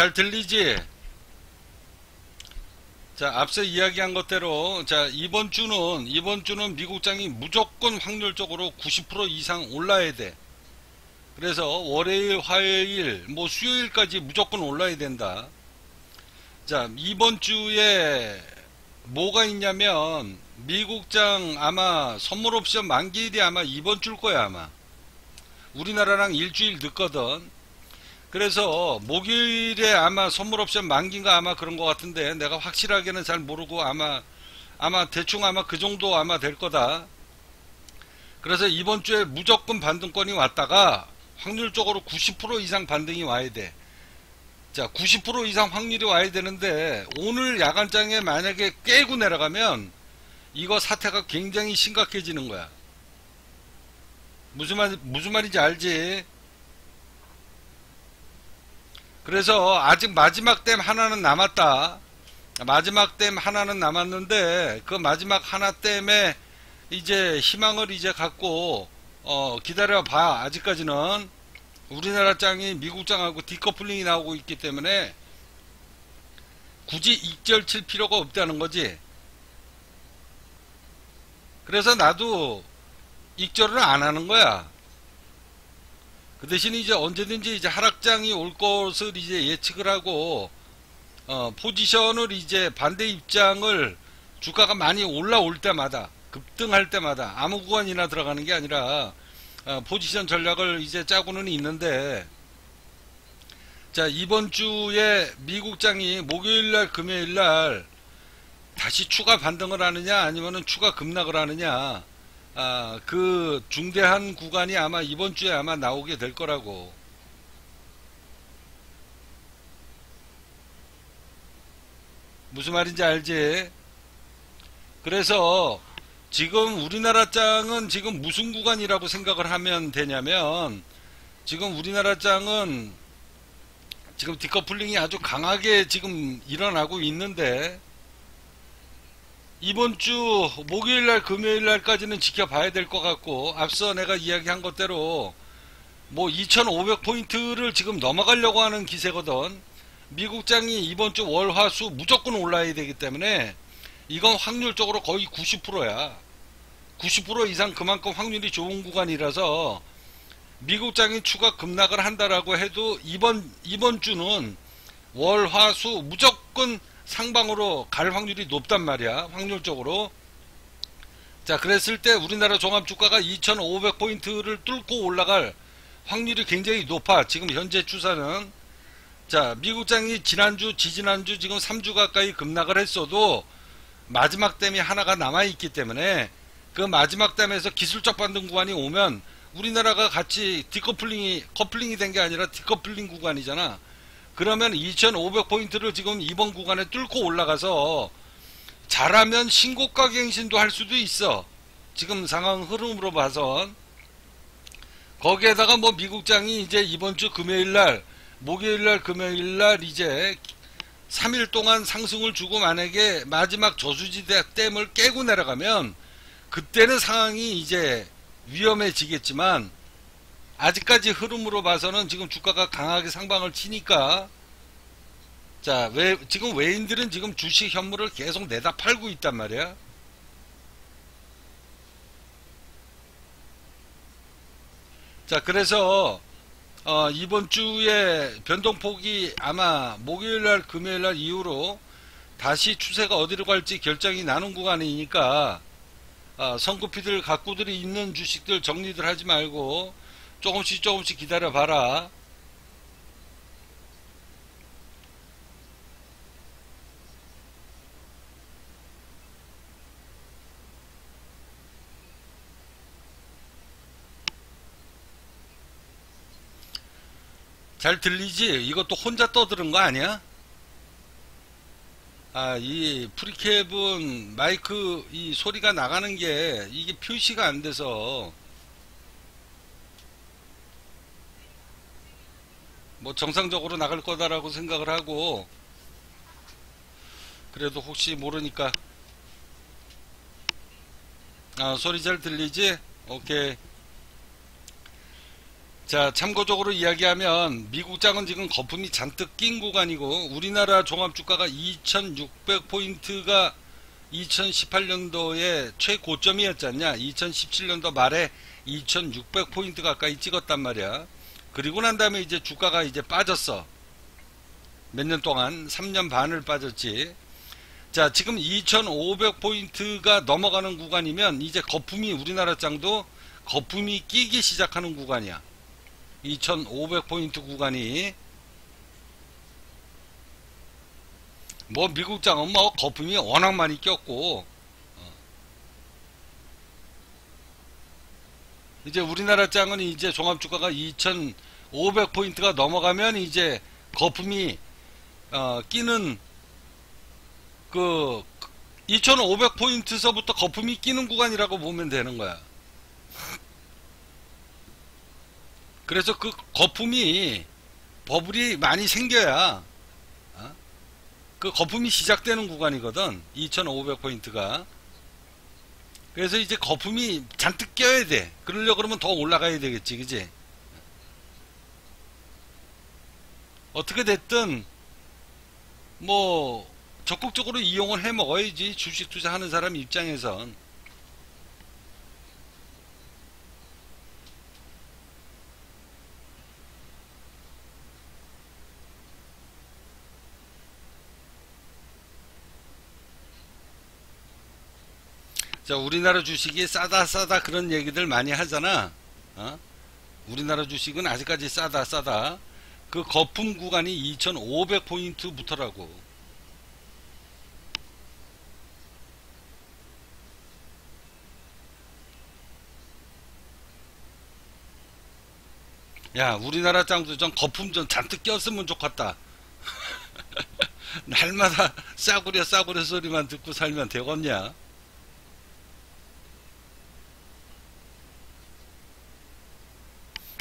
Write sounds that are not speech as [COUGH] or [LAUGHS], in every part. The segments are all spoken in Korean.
잘 들리지? 자, 앞서 이야기한 것대로, 자, 이번 주는, 이번 주는 미국장이 무조건 확률적으로 90% 이상 올라야 돼. 그래서 월요일, 화요일, 뭐 수요일까지 무조건 올라야 된다. 자, 이번 주에 뭐가 있냐면, 미국장 아마 선물 옵션 만기일이 아마 이번 주일 거야, 아마. 우리나라랑 일주일 늦거든. 그래서 목요일에 아마 선물 옵션 만기인가 아마 그런 것 같은데 내가 확실하게는 잘 모르고 아마 아마 대충 아마 그 정도 아마 될 거다. 그래서 이번 주에 무조건 반등권이 왔다가 확률적으로 90% 이상 반등이 와야 돼. 자, 90% 이상 확률이 와야 되는데 오늘 야간장에 만약에 깨고 내려가면 이거 사태가 굉장히 심각해지는 거야. 무슨 말 무슨 말인지 알지? 그래서 아직 마지막 댐 하나는 남았다. 마지막 댐 하나는 남았는데 그 마지막 하나 댐에 이제 희망을 이제 갖고 어 기다려 봐. 아직까지는 우리나라 짱이 미국 짱하고 디커플링이 나오고 있기 때문에 굳이 익절 칠 필요가 없다는 거지. 그래서 나도 익절을 안 하는 거야. 그 대신 이제 언제든지 이제 하락장이 올 것을 이제 예측을 하고 어, 포지션을 이제 반대 입장을 주가가 많이 올라올 때마다 급등할 때마다 아무 구간이나 들어가는 게 아니라 어, 포지션 전략을 이제 짜고는 있는데 자 이번 주에 미국장이 목요일날 금요일날 다시 추가 반등을 하느냐 아니면은 추가 급락을 하느냐 아, 그 중대한 구간이 아마 이번 주에 아마 나오게 될 거라고. 무슨 말인지 알지? 그래서 지금 우리나라 짱은 지금 무슨 구간이라고 생각을 하면 되냐면 지금 우리나라 짱은 지금 디커플링이 아주 강하게 지금 일어나고 있는데 이번 주 목요일 날 금요일 날까지는 지켜봐야 될 것 같고 앞서 내가 이야기한 것대로 뭐 2500포인트를 지금 넘어가려고 하는 기세거든. 미국장이 이번 주 월화수 무조건 올라야 되기 때문에 이건 확률적으로 거의 90%야. 90% 이상 그만큼 확률이 좋은 구간이라서 미국장이 추가 급락을 한다라고 해도 이번 이번 주는 월화수 무조건 상방으로 갈 확률이 높단 말이야. 확률적으로. 자, 그랬을 때 우리나라 종합 주가가 2,500포인트를 뚫고 올라갈 확률이 굉장히 높아. 지금 현재 추사는. 자, 미국장이 지난주, 지지난주 지금 3주 가까이 급락을 했어도 마지막 댐이 하나가 남아있기 때문에 그 마지막 댐에서 기술적 반등 구간이 오면 우리나라가 같이 디커플링이, 커플링이 된 게 아니라 디커플링 구간이잖아. 그러면 2500포인트를 지금 이번 구간에 뚫고 올라가서 잘하면 신고가 갱신도 할 수도 있어. 지금 상황 흐름으로 봐선. 거기에다가 뭐 미국장이 이제 이번 주 금요일날, 목요일날, 금요일날 이제 3일 동안 상승을 주고 만약에 마지막 저수지대 댐을 깨고 내려가면 그때는 상황이 이제 위험해지겠지만 아직까지 흐름으로 봐서는 지금 주가가 강하게 상방을 치니까 자, 왜, 지금 외인들은 지금 주식 현물을 계속 내다 팔고 있단 말이야. 자, 그래서, 어, 이번 주에 변동폭이 아마 목요일날, 금요일날 이후로 다시 추세가 어디로 갈지 결정이 나는 구간이니까, 어, 성급히들 갖고들이 있는 주식들 정리들 하지 말고, 조금씩 조금씩 기다려 봐라. 잘 들리지? 이것도 혼자 떠드는 거 아니야? 아, 이 프리캡은 마이크 이 소리가 나가는 게 이게 표시가 안 돼서 뭐 정상적으로 나갈 거다라고 생각을 하고 그래도 혹시 모르니까. 아 소리 잘 들리지? 오케이. 자, 참고적으로 이야기하면 미국장은 지금 거품이 잔뜩 낀 구간이고 우리나라 종합주가가 2600포인트가 2018년도에 최고점이었지 않냐? 2017년도 말에 2600포인트 가까이 찍었단 말이야 그리고 난 다음에 이제 주가가 이제 빠졌어. 몇 년 동안? 3년 반을 빠졌지. 자 지금 2500포인트가 넘어가는 구간이면 이제 거품이 우리나라 장도 거품이 끼기 시작하는 구간이야. 2500포인트 구간이. 뭐 미국 장은 뭐 거품이 워낙 많이 꼈고 이제 우리나라 장은 이제 종합주가가 2500포인트가 넘어가면 이제 거품이 어, 끼는 그 2500포인트서부터 거품이 끼는 구간이라고 보면 되는 거야. 그래서 그 거품이 버블이 많이 생겨야 어? 그 거품이 시작되는 구간이거든 2500포인트가 그래서 이제 거품이 잔뜩 껴야 돼. 그러려 그러면 더 올라가야 되겠지 그지? 어떻게 됐든 뭐 적극적으로 이용을 해 먹어야지 주식 투자하는 사람 입장에선 자, 우리나라 주식이 싸다 싸다 그런 얘기들 많이 하잖아. 어? 우리나라 주식은 아직까지 싸다 싸다. 그 거품 구간이 2500포인트부터라고. 야, 우리나라 짱도 좀 거품 좀 잔뜩 꼈으면 좋겠다. [LAUGHS] 날마다 싸구려 싸구려 소리만 듣고 살면 되겠냐?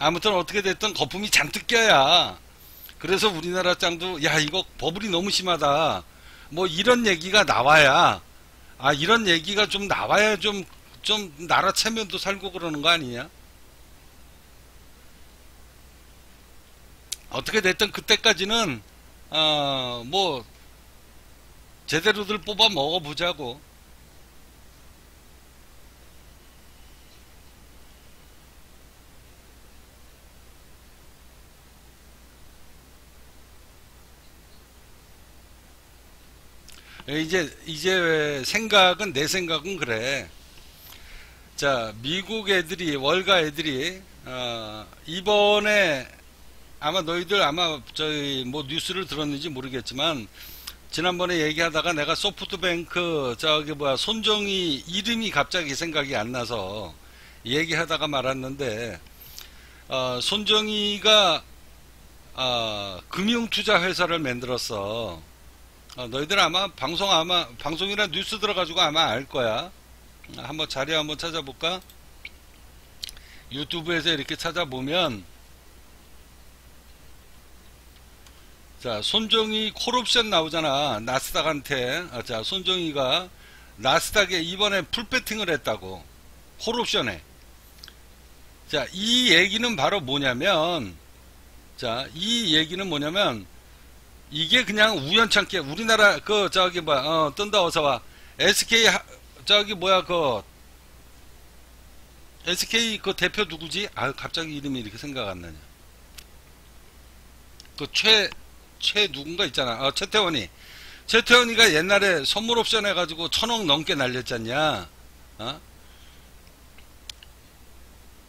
아무튼 어떻게 됐든 거품이 잔뜩 껴야. 그래서 우리나라 짱도 야 이거 버블이 너무 심하다. 뭐 이런 얘기가 나와야 아 이런 얘기가 좀 나와야 좀좀 나라 체면도 살고 그러는 거 아니냐? 어떻게 됐든 그때까지는 어 뭐 제대로들 뽑아 먹어보자고 이제 이제 생각은 내 생각은 그래. 자 미국 애들이 월가 애들이 어, 이번에 아마 너희들 아마 저희 뭐 뉴스를 들었는지 모르겠지만 지난번에 얘기하다가 내가 소프트뱅크 저기 뭐야 손정이 이름이 갑자기 생각이 안 나서 얘기하다가 말았는데 어, 손정이가 어, 금융투자회사를 만들었어. 어, 너희들 아마 방송 아마 방송이나 뉴스 들어가지고 아마 알 거야. 한번 자리 한번 찾아볼까? 유튜브에서 이렇게 찾아보면 자 손정희 콜옵션 나오잖아 나스닥한테 아, 자 손정희가 나스닥에 이번에 풀배팅을 했다고 콜옵션에 자 이 얘기는 바로 뭐냐면 자 이 얘기는 뭐냐면 이게 그냥 우연찮게 우리나라 그 저기 뭐야 어 뜬다 어서와 SK 하, 저기 뭐야 그 SK 그 대표 누구지? 아 갑자기 이름이 이렇게 생각 안 나냐. 그최최 누군가 있잖아. 어, 최태원이 최태원이가 옛날에 선물 옵션 해가지고 천억 넘게 날렸잖냐. 어?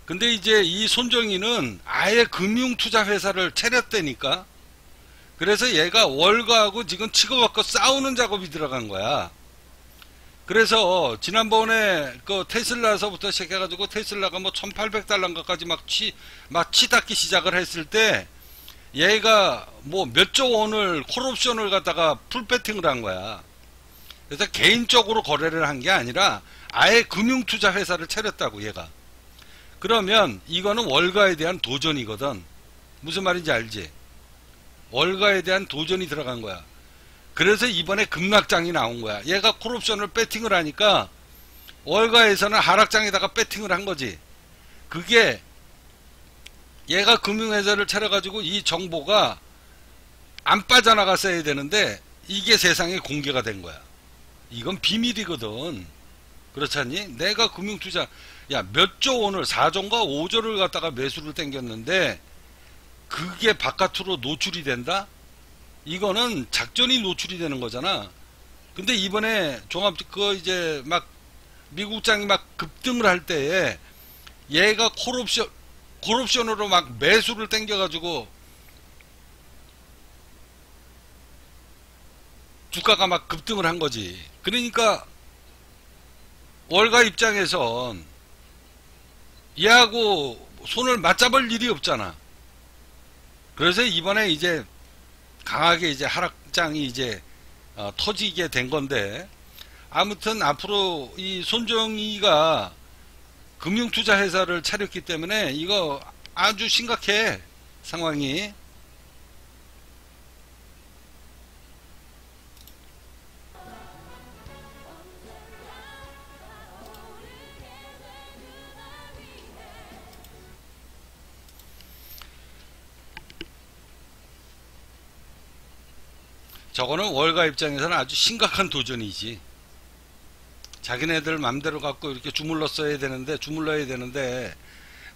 근데 이제 이 손정희는 아예 금융투자회사를 차렸다니까. 그래서 얘가 월가하고 지금 치고받고 싸우는 작업이 들어간 거야. 그래서 지난번에 그 테슬라서부터 시작해가지고 테슬라가 뭐 1800달러인가까지 막 치, 막 치닫기 시작을 했을 때 얘가 뭐 몇 조 원을 콜옵션을 갖다가 풀배팅을 한 거야. 그래서 개인적으로 거래를 한 게 아니라 아예 금융투자 회사를 차렸다고 얘가. 그러면 이거는 월가에 대한 도전이거든. 무슨 말인지 알지? 월가에 대한 도전이 들어간 거야. 그래서 이번에 급락장이 나온 거야. 얘가 콜옵션을 배팅을 하니까 월가에서는 하락장에다가 배팅을 한 거지. 그게 얘가 금융회사를 차려가지고 이 정보가 안 빠져나갔어야 되는데 이게 세상에 공개가 된 거야. 이건 비밀이거든. 그렇지 않니? 내가 금융투자 야 몇 조 원을 4조인가 5조를 갖다가 매수를 땡겼는데 그게 바깥으로 노출이 된다? 이거는 작전이 노출이 되는 거잖아. 근데 이번에 종합 그 이제 막 미국장이 막 급등을 할 때에 얘가 콜옵션 콜옵션으로 막 매수를 땡겨가지고 주가가 막 급등을 한 거지. 그러니까 월가 입장에선 얘하고 손을 맞잡을 일이 없잖아. 그래서 이번에 이제 강하게 이제 하락장이 이제 어, 터지게 된 건데 아무튼 앞으로 이 손정희가 금융투자 회사를 차렸기 때문에 이거 아주 심각해 상황이 저거는 월가 입장에서는 아주 심각한 도전이지. 자기네들 맘대로 갖고 이렇게 주물러 써야 되는데 주물러야 되는데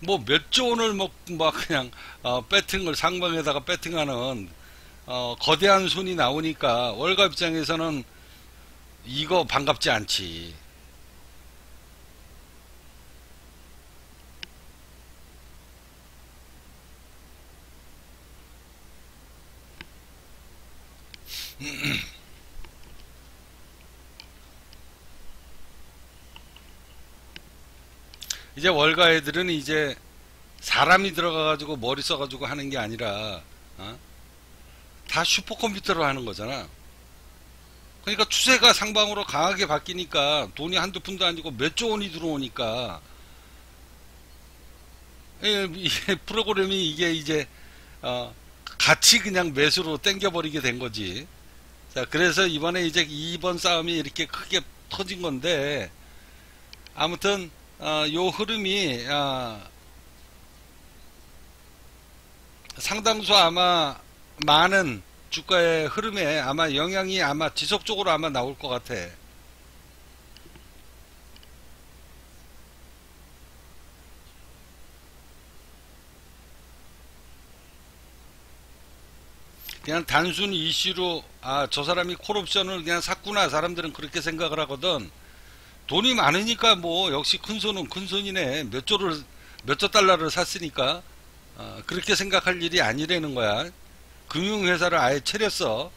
뭐 몇 조 원을 뭐, 막 그냥 어, 배팅을 상방에다가 배팅하는 어, 거대한 손이 나오니까 월가 입장에서는 이거 반갑지 않지. 이제 월가 애들은 이제 사람이 들어가가지고 머리 써가지고 하는 게 아니라 어? 다 슈퍼컴퓨터로 하는 거잖아. 그러니까 추세가 상방으로 강하게 바뀌니까 돈이 한두 푼도 아니고 몇조 원이 들어오니까 예, 프로그램이 이게 이제 어, 같이 그냥 매수로 땡겨버리게 된 거지. 자, 그래서 이번에 이제 2번 싸움이 이렇게 크게 터진 건데 아무튼 어, 요 흐름이 어, 상당수 아마 많은 주가의 흐름에 아마 영향이 아마 지속적으로 아마 나올 것 같아. 그냥 단순 이슈로 아 저 사람이 콜옵션을 그냥 샀구나 사람들은 그렇게 생각을 하거든. 돈이 많으니까 뭐 역시 큰 손은 큰 손이네. 몇 조를 몇 조 달러를 샀으니까. 어, 그렇게 생각할 일이 아니라는 거야. 금융회사를 아예 차렸어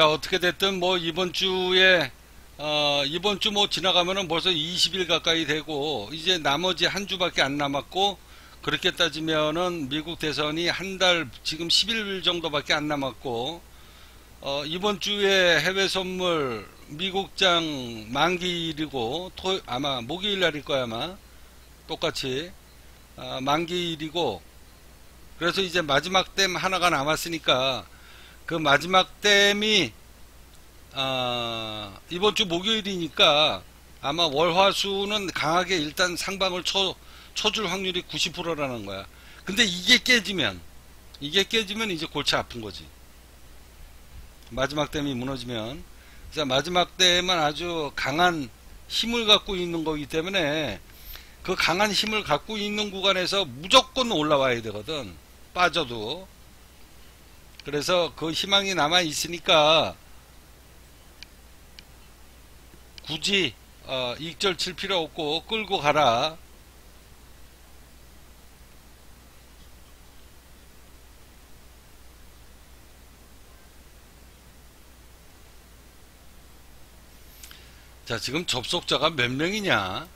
자 어떻게 됐든 뭐 이번 주에 어, 이번 주 뭐 지나가면은 벌써 20일 가까이 되고 이제 나머지 한 주밖에 안 남았고 그렇게 따지면은 미국 대선이 한 달 지금 10일 정도밖에 안 남았고 어, 이번 주에 해외 선물 미국장 만기일이고 토, 아마 목요일 날일 거야 아마. 똑같이. 아, 만기일이고. 그래서 이제 마지막 댐 하나가 남았으니까 그 마지막 댐이 아, 이번 주 목요일이니까 아마 월화수는 강하게 일단 상방을 쳐, 쳐줄 확률이 90%라는 거야. 근데 이게 깨지면 이게 깨지면 이제 골치 아픈 거지. 마지막 댐이 무너지면 그래서 마지막 댐은 아주 강한 힘을 갖고 있는 거기 때문에 그 강한 힘을 갖고 있는 구간에서 무조건 올라와야 되거든. 빠져도 그래서 그 희망이 남아 있으니까 굳이 어, 익절 칠 필요 없고 끌고 가라. 자 지금 접속자가 몇 명이냐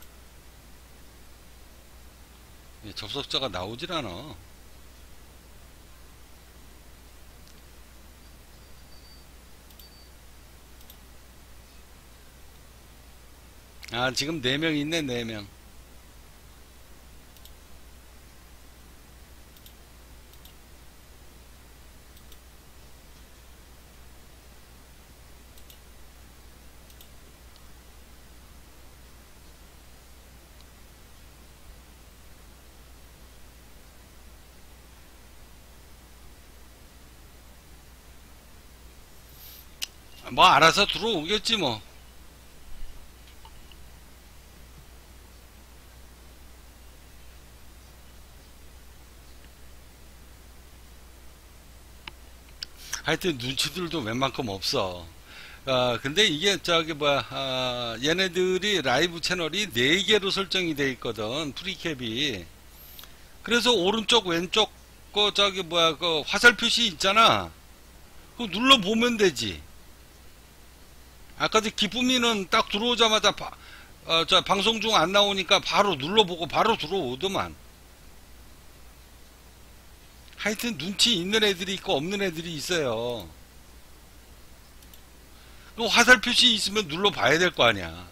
예, 접속자가 나오질 않아 아, 지금 4명 있네, 4명. 뭐, 알아서 들어오겠지, 뭐. 하여튼 눈치들도 웬만큼 없어. 아, 근데 이게 저기 뭐야, 아, 얘네들이 라이브 채널이 4개로 설정이 돼 있거든. 프리캡이. 그래서 오른쪽 왼쪽 거 저기 뭐야, 그 화살 표시 있잖아. 그거 눌러 보면 되지. 아까도 기쁨이는 딱 들어오자마자 바- 어, 저 방송 중 안 나오니까 바로 눌러보고 바로 들어오더만. 하여튼 눈치 있는 애들이 있고 없는 애들이 있어요. 그 화살 표시 있으면 눌러 봐야 될 거 아니야.